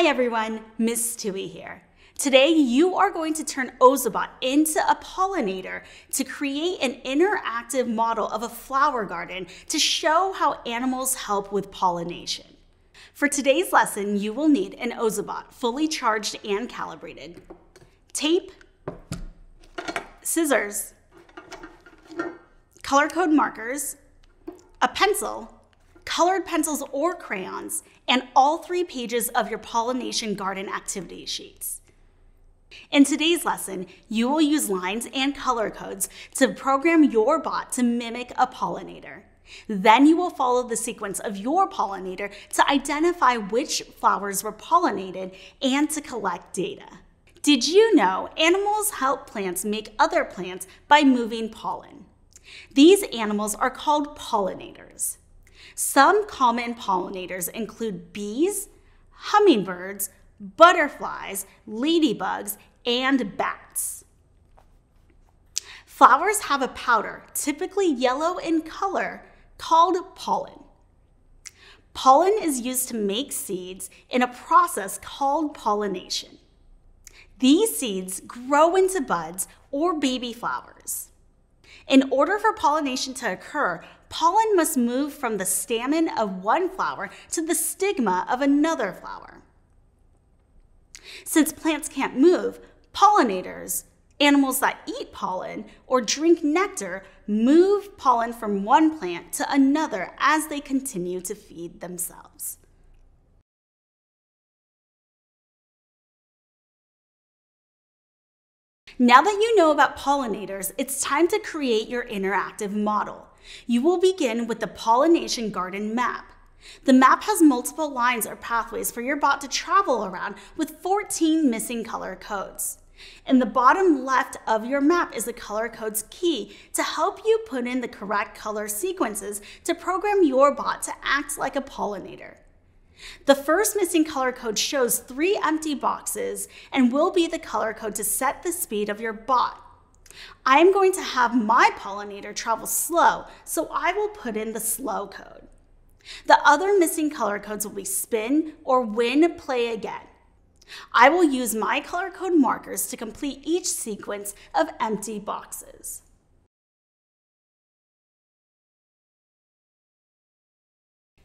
Hi everyone, Miss Tui here. Today you are going to turn Ozobot into a pollinator to create an interactive model of a flower garden to show how animals help with pollination. For today's lesson, you will need an Ozobot fully charged and calibrated, tape, scissors, color code markers, a pencil, colored pencils or crayons, and all three pages of your pollination garden activity sheets. In today's lesson, you will use lines and color codes to program your bot to mimic a pollinator. Then you will follow the sequence of your pollinator to identify which flowers were pollinated and to collect data. Did you know animals help plants make other plants by moving pollen? These animals are called pollinators. Some common pollinators include bees, hummingbirds, butterflies, ladybugs, and bats. Flowers have a powder, typically yellow in color, called pollen. Pollen is used to make seeds in a process called pollination. These seeds grow into buds or baby flowers. In order for pollination to occur, pollen must move from the stamen of one flower to the stigma of another flower. Since plants can't move, pollinators, animals that eat pollen or drink nectar, move pollen from one plant to another as they continue to feed themselves. Now that you know about pollinators, it's time to create your interactive model. You will begin with the pollination garden map. The map has multiple lines or pathways for your bot to travel around with 14 missing color codes. In the bottom left of your map is the color codes key to help you put in the correct color sequences to program your bot to act like a pollinator. The first missing color code shows three empty boxes and will be the color code to set the speed of your bot. I'm going to have my pollinator travel slow, so I will put in the slow code. The other missing color codes will be spin or win play again. I will use my color code markers to complete each sequence of empty boxes.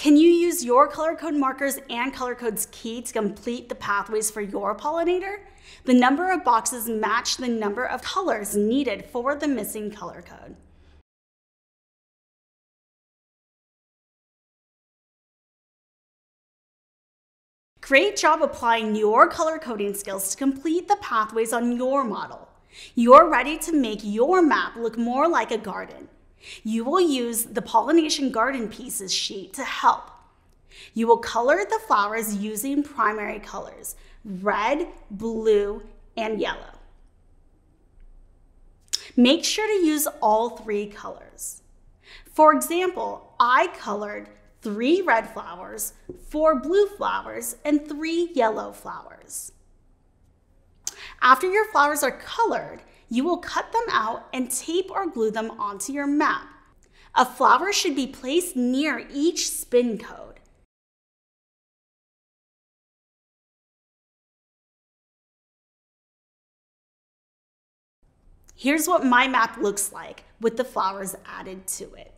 Can you use your color code markers and color codes key to complete the pathways for your pollinator? The number of boxes match the number of colors needed for the missing color code. Great job applying your color coding skills to complete the pathways on your model. You're ready to make your map look more like a garden. You will use the pollination garden pieces sheet to help. You will color the flowers using primary colors, red, blue, and yellow. Make sure to use all three colors. For example, I colored three red flowers, four blue flowers, and three yellow flowers. After your flowers are colored, you will cut them out and tape or glue them onto your map. A flower should be placed near each spin code. Here's what my map looks like with the flowers added to it.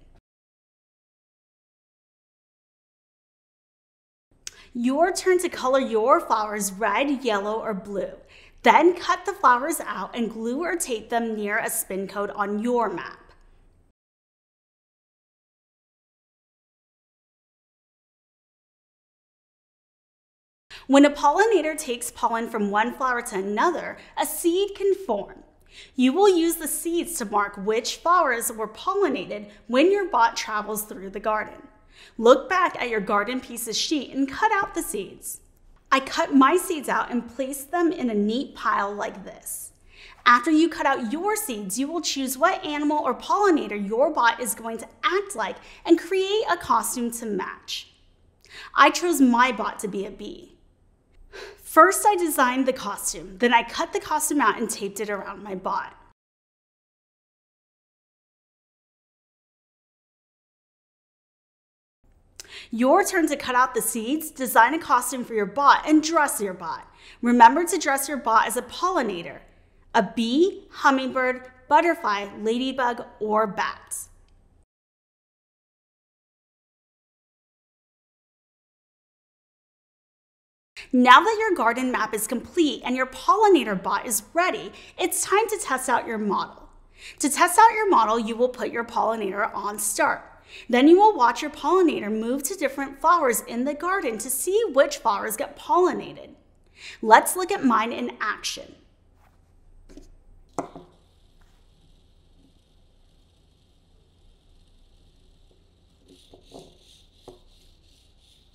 Your turn to color your flowers red, yellow, or blue. Then cut the flowers out and glue or tape them near a spin code on your map. When a pollinator takes pollen from one flower to another, a seed can form. You will use the seeds to mark which flowers were pollinated when your bot travels through the garden. Look back at your garden pieces sheet and cut out the seeds. I cut my seeds out and placed them in a neat pile like this. After you cut out your seeds, you will choose what animal or pollinator your bot is going to act like and create a costume to match. I chose my bot to be a bee. First, I designed the costume, then I cut the costume out and taped it around my bot. Your turn to cut out the seeds, design a costume for your bot, and dress your bot. Remember to dress your bot as a pollinator a bee, hummingbird, butterfly, ladybug, or bat. Now that your garden map is complete and your pollinator bot is ready, it's time to test out your model. To test out your model, you will put your pollinator on start. Then you will watch your pollinator move to different flowers in the garden to see which flowers get pollinated. Let's look at mine in action.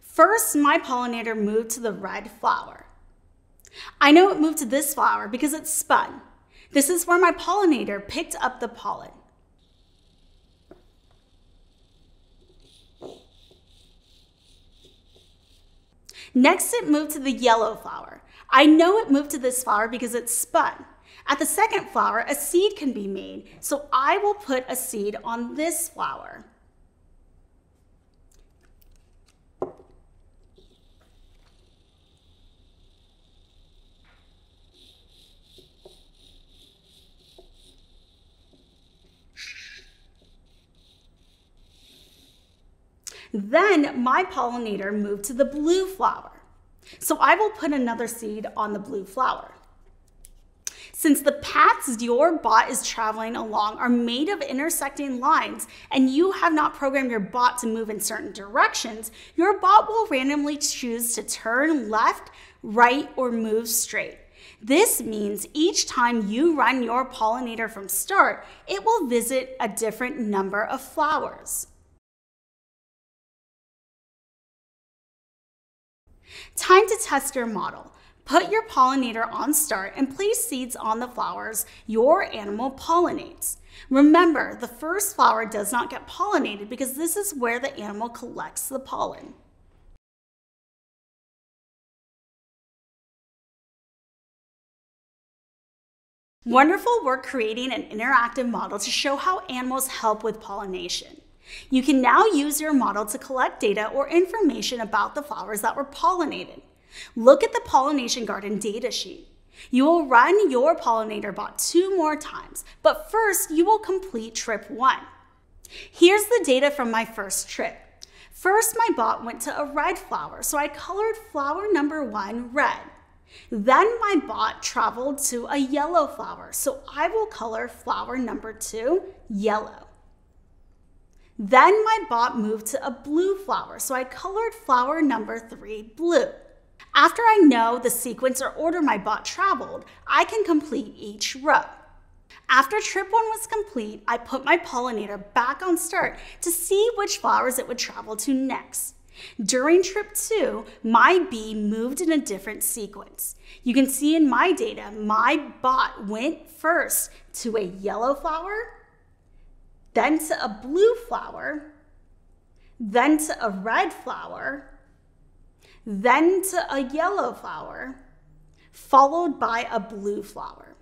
First, my pollinator moved to the red flower. I know it moved to this flower because it spun. This is where my pollinator picked up the pollen. Next, it moved to the yellow flower. I know it moved to this flower because it spun. At the second flower, a seed can be made, so I will put a seed on this flower. Then my pollinator moved to the blue flower. So I will put another seed on the blue flower. Since the paths your bot is traveling along are made of intersecting lines and you have not programmed your bot to move in certain directions, your bot will randomly choose to turn left, right, or move straight. This means each time you run your pollinator from start, it will visit a different number of flowers. Time to test your model. Put your pollinator on start and place seeds on the flowers your animal pollinates. Remember, the first flower does not get pollinated because this is where the animal collects the pollen. Wonderful work creating an interactive model to show how animals help with pollination. You can now use your model to collect data or information about the flowers that were pollinated. Look at the pollination garden data sheet. You will run your pollinator bot two more times, but first you will complete trip one. Here's the data from my first trip. First, my bot went to a red flower, so I colored flower number one red. Then my bot traveled to a yellow flower, so I will color flower number two yellow. Then my bot moved to a blue flower, so I colored flower number three blue. After I know the sequence or order my bot traveled, I can complete each row. After trip one was complete, I put my pollinator back on start to see which flowers it would travel to next. During trip two, my bee moved in a different sequence. You can see in my data, my bot went first to a yellow flower, then to a blue flower, then to a red flower, then to a yellow flower, followed by a blue flower.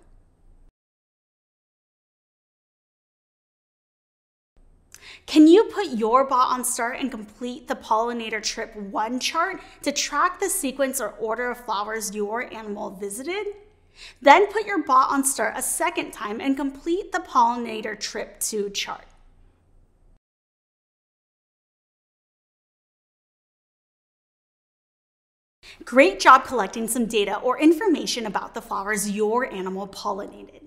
Can you put your bot on start and complete the pollinator trip one chart to track the sequence or order of flowers your animal visited? Then put your bot on start a second time and complete the pollinator trip 2 chart. Great job collecting some data or information about the flowers your animal pollinated.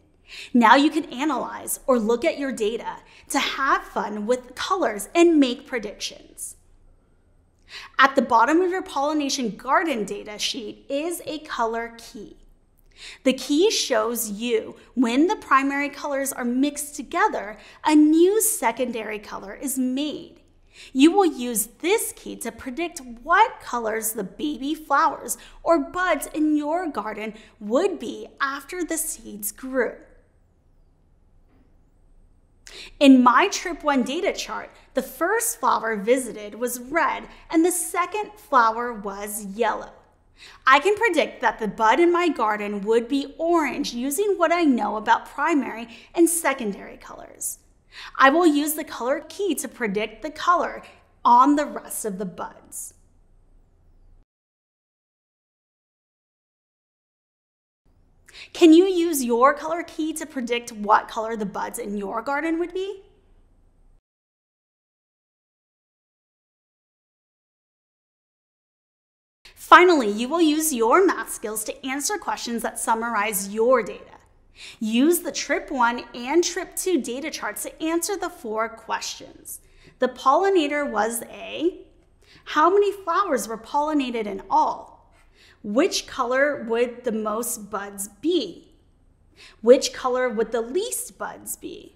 Now you can analyze or look at your data to have fun with colors and make predictions. At the bottom of your pollination garden data sheet is a color key. The key shows you when the primary colors are mixed together, a new secondary color is made. You will use this key to predict what colors the baby flowers or buds in your garden would be after the seeds grew. In my trip one data chart, the first flower visited was red and the second flower was yellow. I can predict that the bud in my garden would be orange using what I know about primary and secondary colors. I will use the color key to predict the color on the rest of the buds. Can you use your color key to predict what color the buds in your garden would be? Finally, you will use your math skills to answer questions that summarize your data. Use the Trip 1 and Trip 2 data charts to answer the four questions. The pollinator was a, how many flowers were pollinated in all? Which color would the most buds be? Which color would the least buds be?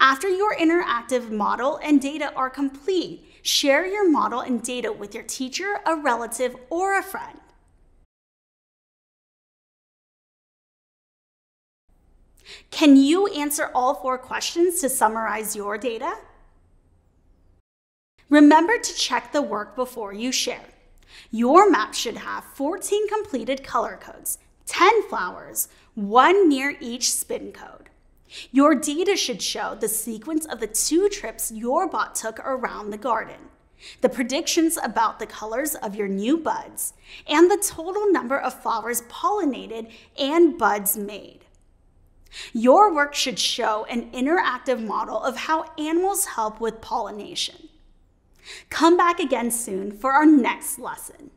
After your interactive model and data are complete, share your model and data with your teacher, a relative, or a friend. Can you answer all four questions to summarize your data? Remember to check the work before you share. Your map should have 14 completed color codes, 10 flowers, one near each spin code. Your data should show the sequence of the two trips your bot took around the garden, the predictions about the colors of your new buds, and the total number of flowers pollinated and buds made. Your work should show an interactive model of how animals help with pollination. Come back again soon for our next lesson.